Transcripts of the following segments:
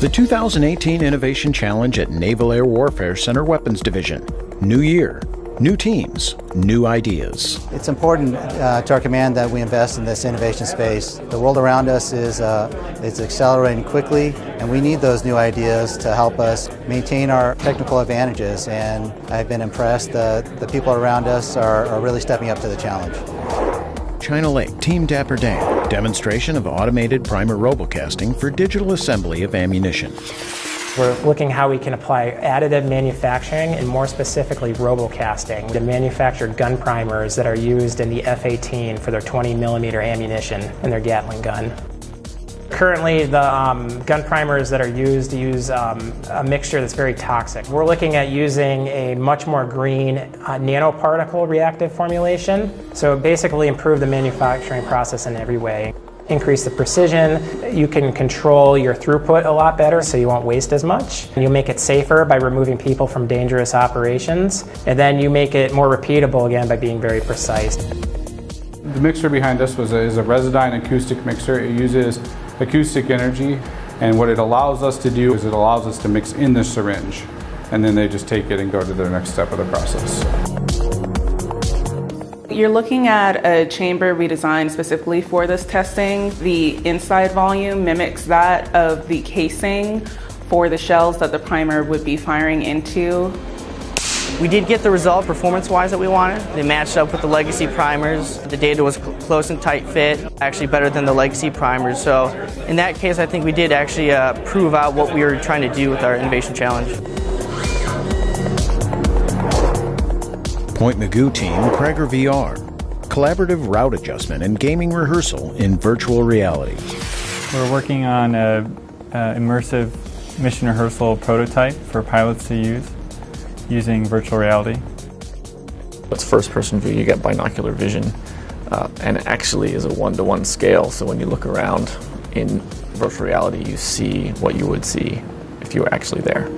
The 2018 Innovation Challenge at Naval Air Warfare Center Weapons Division. New year, new teams, new ideas. It's important uh, to our command that we invest in this innovation space. The world around us is uh, is accelerating quickly, and we need those new ideas to help us maintain our technical advantages. And I've been impressed that the people around us are, are really stepping up to the challenge. China Lake Team DAPR-DAN, demonstration of automated primer robocasting for digital assembly of ammunition. We're looking how we can apply additive manufacturing and more specifically robocasting to manufacture gun primers that are used in the F-18 for their 20 millimeter ammunition in their Gatling gun. Currently, the um, gun primers that are used use um, a mixture that's very toxic. We're looking at using a much more green uh, nanoparticle reactive formulation, so basically improve the manufacturing process in every way increase the precision. You can control your throughput a lot better so you won't waste as much. And you make it safer by removing people from dangerous operations. And then you make it more repeatable again by being very precise. The mixer behind us was a, is a Resodyn acoustic mixer. It uses acoustic energy and what it allows us to do is it allows us to mix in the syringe and then they just take it and go to their next step of the process. You're looking at a chamber we designed specifically for this testing. The inside volume mimics that of the casing for the shells that the primer would be firing into. We did get the result performance-wise that we wanted. They matched up with the legacy primers. The data was close and tight fit, actually better than the legacy primers. So in that case, I think we did actually uh, prove out what we were trying to do with our innovation challenge. Point Mugu team Prager VR, collaborative route adjustment and gaming rehearsal in virtual reality. We're working on a, a immersive mission rehearsal prototype for pilots to use using virtual reality. It's first person view, you get binocular vision, uh, and it actually is a one to one scale. So when you look around in virtual reality, you see what you would see if you were actually there.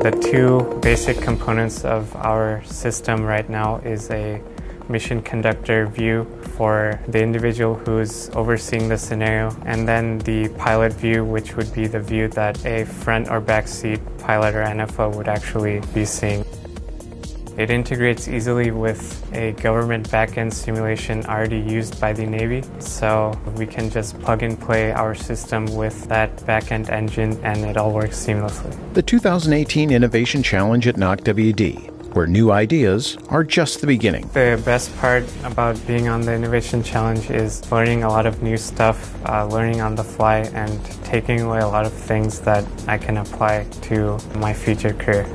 The two basic components of our system right now is a mission conductor view for the individual who's overseeing the scenario, and then the pilot view, which would be the view that a front or back seat pilot or NFO would actually be seeing. It integrates easily with a government backend simulation already used by the Navy, so we can just plug and play our system with that backend engine and it all works seamlessly. The 2018 Innovation Challenge at NOC where new ideas are just the beginning. The best part about being on the Innovation Challenge is learning a lot of new stuff, uh, learning on the fly, and taking away a lot of things that I can apply to my future career.